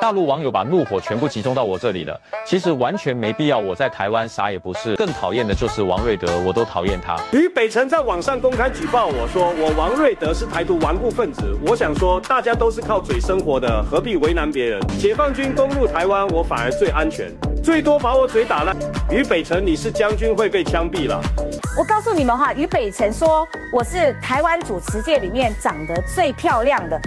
大陆网友把怒火全部集中到我这里了，其实完全没必要。我在台湾啥也不是，更讨厌的就是王瑞德，我都讨厌他。于北辰在网上公开举报我说我王瑞德是台独顽固分子，我想说大家都是靠嘴生活的，何必为难别人？解放军攻入台湾，我反而最安全，最多把我嘴打烂。于北辰，你是将军会被枪毙了。我告诉你们哈，于北辰说我是台湾主持界里面长得最漂亮的，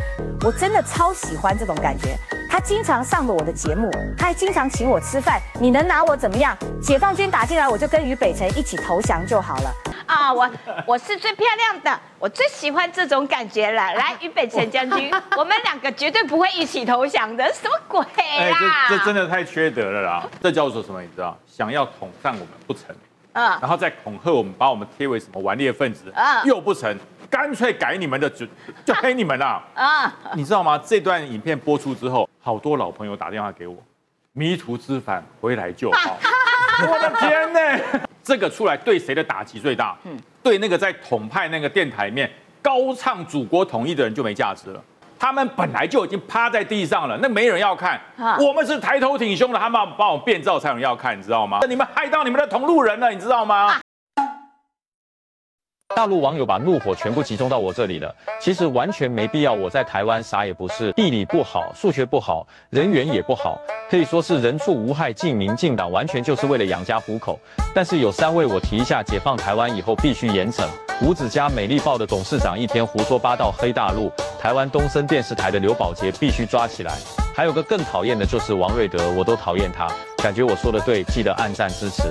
我真的超喜欢这种感觉。他经常上了我的节目，他还经常请我吃饭。你能拿我怎么样？解放军打进来，我就跟于北辰一起投降就好了。啊，我我是最漂亮的，我最喜欢这种感觉了。来，于北辰将军，我们两个绝对不会一起投降的，什么鬼啦？这这真的太缺德了啦！这叫做什么？你知道？想要统战我们不成，嗯，然后再恐吓我们，把我们贴为什么顽劣分子，嗯，又不成。干脆改你们的就就黑你们啦！啊，你知道吗？这段影片播出之后，好多老朋友打电话给我，迷途知返，回来就好。我的天呢！这个出来对谁的打击最大？嗯，对那个在统派那个电台里面高唱祖国统一的人就没价值了。他们本来就已经趴在地上了，那没人要看。我们是抬头挺胸的，他们帮我变造才有人要看，你知道吗？你们害到你们的同路人了，你知道吗？大陆网友把怒火全部集中到我这里了，其实完全没必要。我在台湾啥也不是，地理不好，数学不好，人缘也不好，可以说是人畜无害。进民进党完全就是为了养家糊口。但是有三位我提一下，解放台湾以后必须严惩。五子家美丽报的董事长一天胡说八道黑大陆，台湾东森电视台的刘宝杰必须抓起来。还有个更讨厌的就是王瑞德，我都讨厌他。感觉我说的对，记得按赞支持。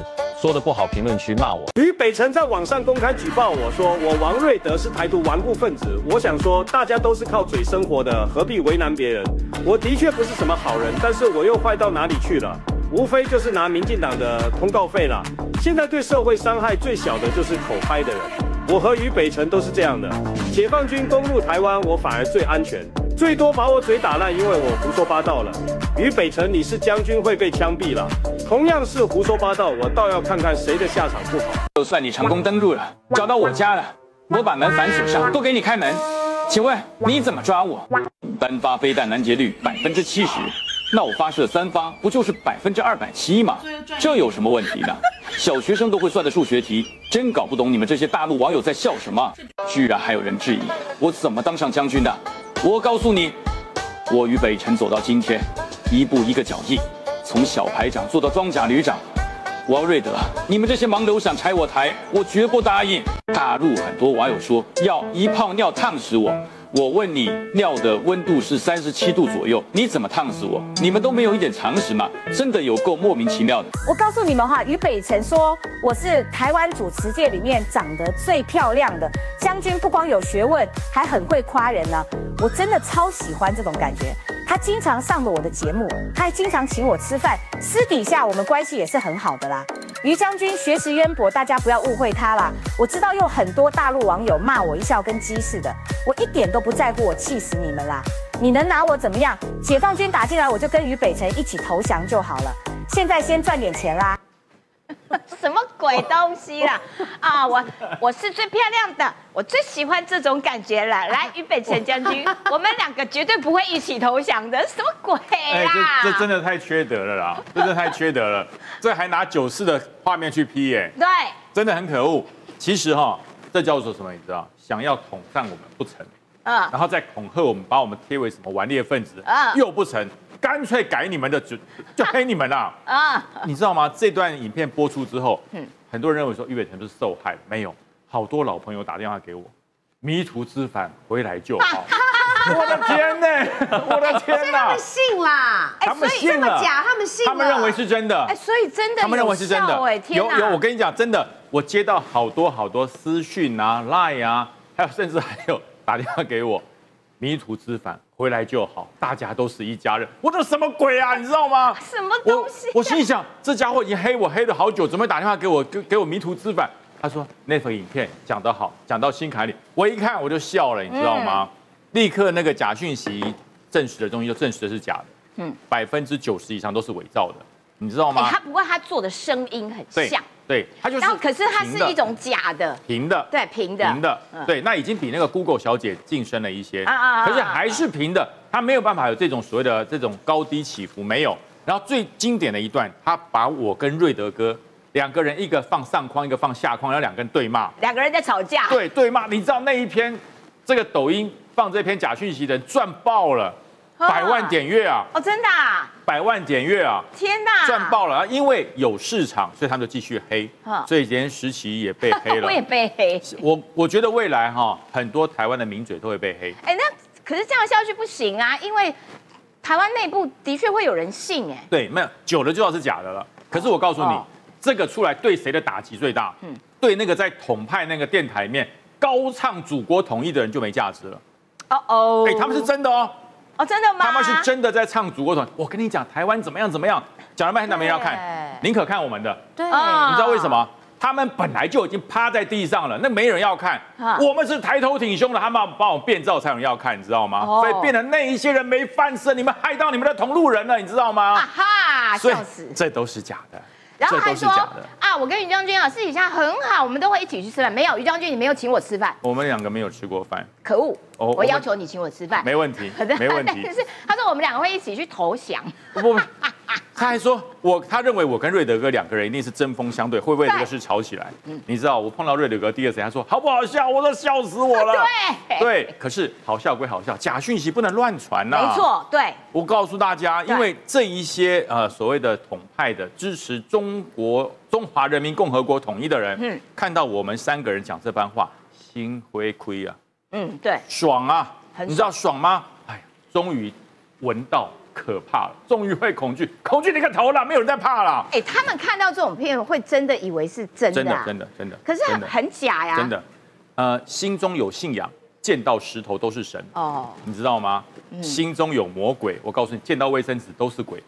说的不好，评论区骂我。于北辰在网上公开举报我说我王瑞德是台独顽固分子。我想说，大家都是靠嘴生活的，何必为难别人？我的确不是什么好人，但是我又坏到哪里去了？无非就是拿民进党的通告费了。现在对社会伤害最小的就是口嗨的人。我和于北辰都是这样的。解放军攻入台湾，我反而最安全，最多把我嘴打烂，因为我胡说八道了。于北辰，你是将军会被枪毙了。同样是胡说八道，我倒要看看谁的下场不好。就算你成功登陆了，找到我家了，我把门反锁上，不给你开门。请问你怎么抓我？单发飞弹拦截率百分之七十，那我发射三发，不就是百分之二百七吗？这有什么问题呢？小学生都会算的数学题，真搞不懂你们这些大陆网友在笑什么。居然还有人质疑我怎么当上将军的？我告诉你，我与北辰走到今天，一步一个脚印。从小排长做到装甲旅长，王瑞德，你们这些盲流想拆我台，我绝不答应。大陆很多网友说要一泡尿烫死我，我问你，尿的温度是三十七度左右，你怎么烫死我？你们都没有一点常识吗？真的有够莫名其妙的。我告诉你们哈，于北辰说我是台湾主持界里面长得最漂亮的将军，不光有学问，还很会夸人呢。我真的超喜欢这种感觉。他经常上了我的节目，他还经常请我吃饭，私底下我们关系也是很好的啦。于将军学识渊博，大家不要误会他啦。我知道有很多大陆网友骂我一笑跟鸡似的，我一点都不在乎，我气死你们啦！你能拿我怎么样？解放军打进来，我就跟于北辰一起投降就好了。现在先赚点钱啦。什么鬼东西啦！啊，我我是最漂亮的，我最喜欢这种感觉了。来，于北辰将军，我们两个绝对不会一起投降的，什么鬼啦？这这真的太缺德了啦！真的太缺德了，这还拿九四的画面去批耶？对，真的很可恶。其实哈，这叫做什么？你知道？想要统战我们不成，嗯，然后再恐吓我们，把我们贴为什么顽劣分子，嗯，又不成。干脆改你们的就 就黑你们啦！啊，你知道吗？这段影片播出之后，嗯，很多人认为说俞北辰是受害，没有，好多老朋友打电话给我，迷途知返，回来就好。我的天呢！我的天哪！他们信啦！他们信了，假他们信他们认为是真的。哎，所以真的，他们认为是真的。哎，有有，我跟你讲，真的，我接到好多好多私讯啊、line 啊，还有甚至还有打电话给我。迷途知返，回来就好，大家都是一家人。我这什么鬼啊？你知道吗？什么东西？我心想，这家伙已经黑我黑了好久，准备打电话给我，给给我迷途知返。他说那份影片讲得好，讲到心坎里。我一看我就笑了，你知道吗？立刻那个假讯息证实的东西就证实的是假的。嗯，百分之九十以上都是伪造的，你知道吗？他不过他做的声音很像。对，它就是。然后可是它是一种假的，平的，对，平的，平的，对，那已经比那个 Google 小姐晋升了一些。啊啊，可是还是平的，它没有办法有这种所谓的这种高低起伏，没有。然后最经典的一段，他把我跟瑞德哥两个人，一个放上框，一个放下框，然后两个人对骂，两个人在吵架，对对骂。你知道那一篇这个抖音放这篇假讯息的人赚爆了，百万点阅啊！哦，真的，百万点阅啊！天哪，赚爆了！因为有市场，所以他们就继续黑。所以今天实习也被黑了，我也被黑。我我觉得未来哈，很多台湾的名嘴都会被黑。哎，那可是这样下去不行啊，因为。台湾内部的确会有人信哎，对，没有久了就要是假的了。可是我告诉你，这个出来对谁的打击最大？嗯，对那个在统派那个电台里面高唱祖国统一的人就没价值了。哦哦，哎，他们是真的哦，哦，真的吗？他们是真的在唱祖国团。我跟你讲，台湾怎么样怎么样，讲了半天没人要看，宁可看我们的。对，你知道为什么？他们本来就已经趴在地上了，那没人要看。我们是抬头挺胸的，他们帮我变造才有人要看，你知道吗？所以变得那一些人没饭吃，你们害到你们的同路人了，你知道吗？哈，笑死！这都是假的。然后还说啊，我跟于将军啊私底下很好，我们都会一起去吃饭。没有，于将军你没有请我吃饭。我们两个没有吃过饭。可恶！我要求你请我吃饭。没问题，没问题。但是他说我们两个会一起去投降。不不。他还说，我他认为我跟瑞德哥两个人一定是针锋相对，会为这个事吵起来。嗯，你知道我碰到瑞德哥第二次，他说好不好笑？我都笑死我了。对对，可是好笑归好笑，假讯息不能乱传呐。没错，对。我告诉大家，因为这一些呃所谓的统派的支持中国中华人民共和国统一的人，嗯，看到我们三个人讲这番话，心灰灰啊。嗯，对。爽啊！你知道爽吗？哎，终于闻到。可怕了，终于会恐惧，恐惧你个头了，没有人在怕了。哎，他们看到这种片会真的以为是真的，真的，真的，真的。可是很很假呀，真的。呃，心中有信仰，见到石头都是神。哦，你知道吗？心中有魔鬼，我告诉你，见到卫生纸都是鬼。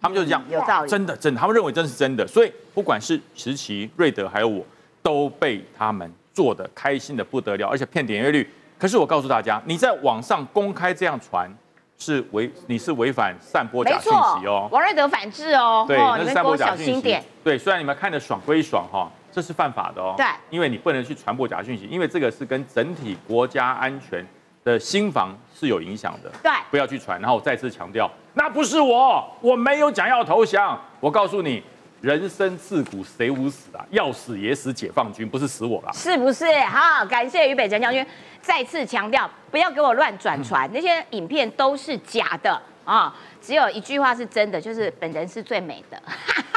他们就是这样，有道理，真的，真的，他们认为真是真的。所以不管是石奇、瑞德还有我，都被他们做的开心的不得了，而且骗点阅率。可是我告诉大家，你在网上公开这样传。是违，你是违反散播假讯息哦。王瑞德反制哦。对，那是散播假讯息。对，虽然你们看的爽归爽哈，这是犯法的哦。对，因为你不能去传播假讯息，因为这个是跟整体国家安全的新房是有影响的。对，不要去传。然后我再次强调，那不是我，我没有讲要投降。我告诉你。人生自古谁无死啊？要死也死解放军，不是死我啦。是不是？好，感谢于北辰将军再次强调，不要给我乱转传，那些影片都是假的啊！只有一句话是真的，就是本人是最美的，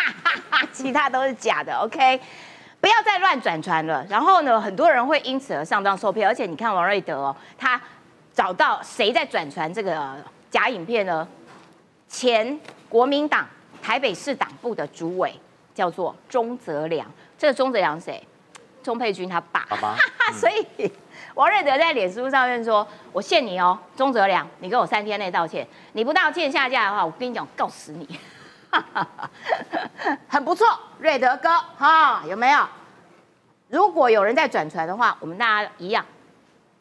其他都是假的。OK，不要再乱转传了。然后呢，很多人会因此而上当受骗，而且你看王瑞德哦，他找到谁在转传这个假影片呢？前国民党。台北市党部的主委叫做钟泽良，这个钟泽良谁？钟佩君他爸。所以王瑞德在脸书上面说：“我限你哦，钟泽良，你给我三天内道歉，你不道歉下架的话，我跟你讲，告死你。”很不错，瑞德哥哈，有没有？如果有人在转传的话，我们大家一样，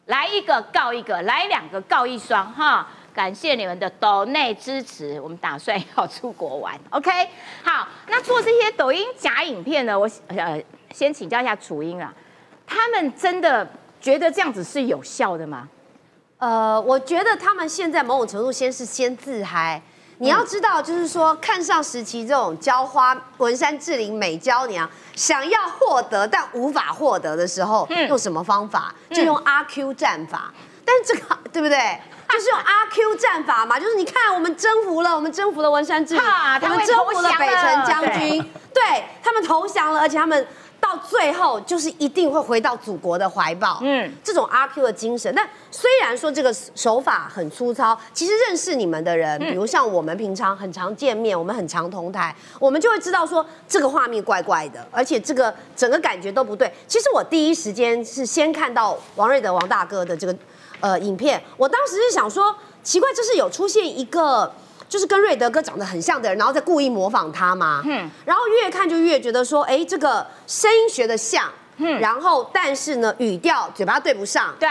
来一个告一个，来两个告一双哈。感谢你们的抖内支持，我们打算要出国玩。OK，好，那做这些抖音假影片呢？我呃先请教一下楚英啊，他们真的觉得这样子是有效的吗？呃，我觉得他们现在某种程度先是先自嗨。你要知道，就是说看上时期这种娇花文山志玲美娇娘，想要获得但无法获得的时候，用什么方法？就用阿 Q 战法。但这个对不对？就是用阿 Q 战法嘛，就是你看我们征服了，我们征服了文山志，我们征服了北辰将军，对他们投降了，而且他们到最后就是一定会回到祖国的怀抱。嗯，这种阿 Q 的精神，那虽然说这个手法很粗糙，其实认识你们的人，比如像我们平常很常见面，我们很常同台，我们就会知道说这个画面怪怪的，而且这个整个感觉都不对。其实我第一时间是先看到王瑞德王大哥的这个。呃，影片，我当时是想说，奇怪，这是有出现一个，就是跟瑞德哥长得很像的人，然后再故意模仿他嘛？嗯，然后越看就越觉得说，哎，这个声音学的像，嗯，然后但是呢，语调嘴巴对不上，对，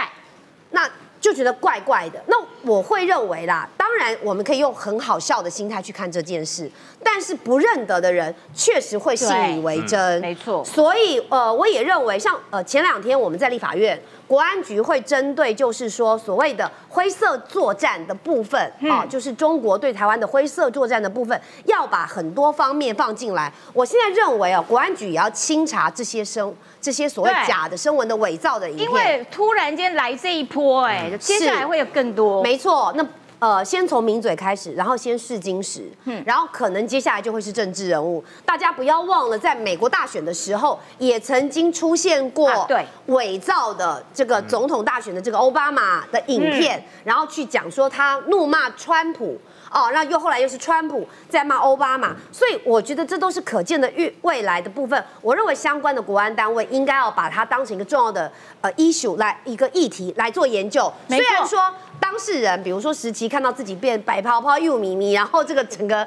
那就觉得怪怪的。那我会认为啦，当当然我们可以用很好笑的心态去看这件事，但是不认得的人确实会信以为真，没错。所以呃，我也认为，像呃前两天我们在立法院。国安局会针对，就是说所谓的灰色作战的部分啊，就是中国对台湾的灰色作战的部分，要把很多方面放进来。我现在认为啊，国安局也要清查这些声、这些所谓假的声纹的伪造的影片，因为突然间来这一波，哎，接下来会有更多。没错，那。呃，先从名嘴开始，然后先试金石，嗯，然后可能接下来就会是政治人物。大家不要忘了，在美国大选的时候，也曾经出现过对伪造的这个总统大选的这个奥巴马的影片，然后去讲说他怒骂川普。哦，那又后来又是川普在骂奥巴马，所以我觉得这都是可见的预未来的部分。我认为相关的国安单位应该要把它当成一个重要的呃 issue 来一个议题来做研究。虽然说当事人，比如说时期看到自己变白泡泡又咪咪，然后这个整个。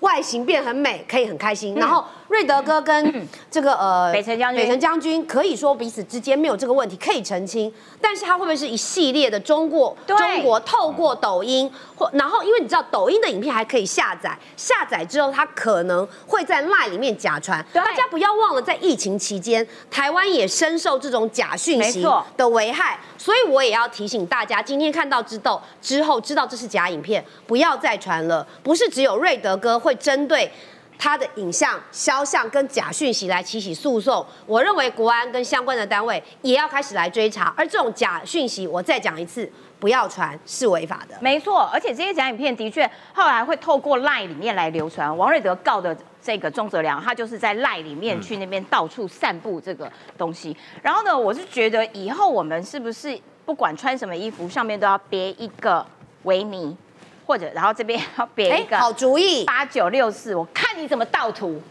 外形变很美，可以很开心。然后瑞德哥跟这个呃北辰将军，北辰将军可以说彼此之间没有这个问题，可以澄清。但是他会不会是一系列的中国中国透过抖音或然后因为你知道抖音的影片还可以下载，下载之后他可能会在 LINE 里面假传。大家不要忘了，在疫情期间，台湾也深受这种假讯息的危害。所以我也要提醒大家，今天看到知道之后，知道这是假影片，不要再传了。不是只有瑞德哥会针对他的影像、肖像跟假讯息来提起诉讼。我认为国安跟相关的单位也要开始来追查。而这种假讯息，我再讲一次，不要传，是违法的。没错，而且这些假影片的确后来会透过 LINE 里面来流传。王瑞德告的。这个钟泽良，他就是在赖里面去那边到处散布这个东西。然后呢，我是觉得以后我们是不是不管穿什么衣服，上面都要别一个维尼，或者然后这边要别一个好主意八九六四，我看你怎么盗图，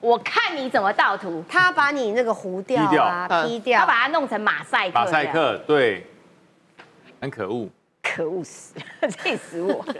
我看你怎么盗图。他把你那个糊掉啊，P 掉，他把它弄成马赛克。马赛克，对，很可恶，可恶死，气死我了。